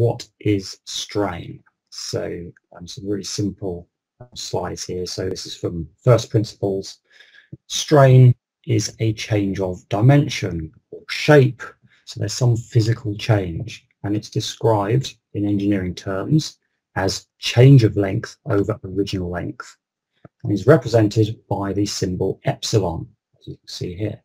what is strain? So um, some really simple uh, slides here. So this is from first principles. Strain is a change of dimension or shape. So there's some physical change and it's described in engineering terms as change of length over original length and is represented by the symbol epsilon, as you can see here.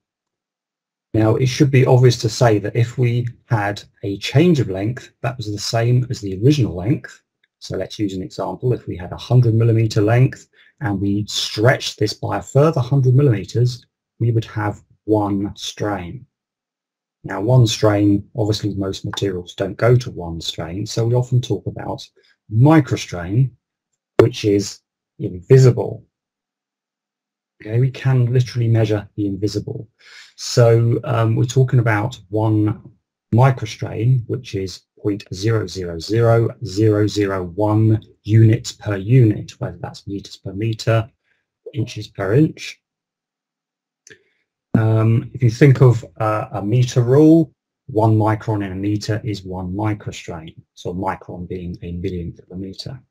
Now, it should be obvious to say that if we had a change of length that was the same as the original length, so let's use an example. If we had a 100 millimeter length and we stretched this by a further 100 millimeters, we would have one strain. Now, one strain, obviously most materials don't go to one strain, so we often talk about microstrain, which is invisible. Okay, we can literally measure the invisible. So um, we're talking about one microstrain, which is 0.000001 units per unit, whether that's meters per meter, inches per inch. Um, if you think of uh, a meter rule, one micron in a meter is one microstrain, so micron being a millionth of a meter.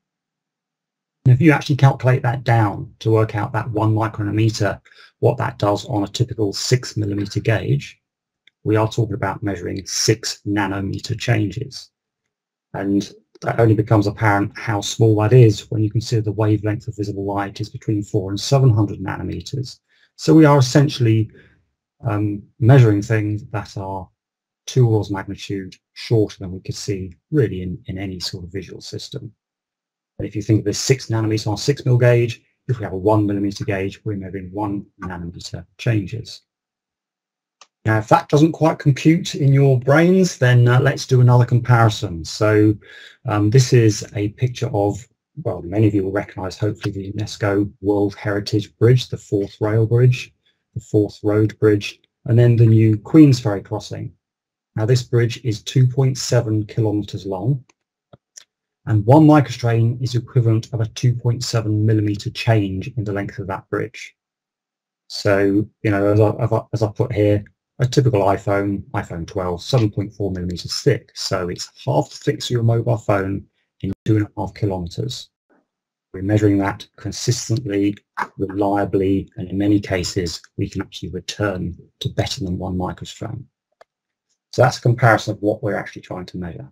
If you actually calculate that down to work out that one micrometer, what that does on a typical six millimeter gauge, we are talking about measuring six nanometer changes. And that only becomes apparent how small that is when you consider the wavelength of visible light is between four and 700 nanometers. So we are essentially um, measuring things that are two orders magnitude shorter than we could see really in, in any sort of visual system. And if you think of a six nanometer on six mil gauge, if we have a one millimeter gauge, we're measuring one nanometer changes. Now, if that doesn't quite compute in your brains, then uh, let's do another comparison. So um, this is a picture of, well, many of you will recognize hopefully the UNESCO World Heritage Bridge, the Forth rail bridge, the Forth road bridge, and then the new Queensferry crossing. Now this bridge is 2.7 kilometers long and one microstrain is equivalent of a 2.7 millimeter change in the length of that bridge. So, you know, as I, as I put here, a typical iPhone, iPhone 12, 7.4 millimeters thick. So it's half the thickness of your mobile phone in two and a half kilometers. We're measuring that consistently, reliably, and in many cases, we can actually return to better than one microstrain. So that's a comparison of what we're actually trying to measure.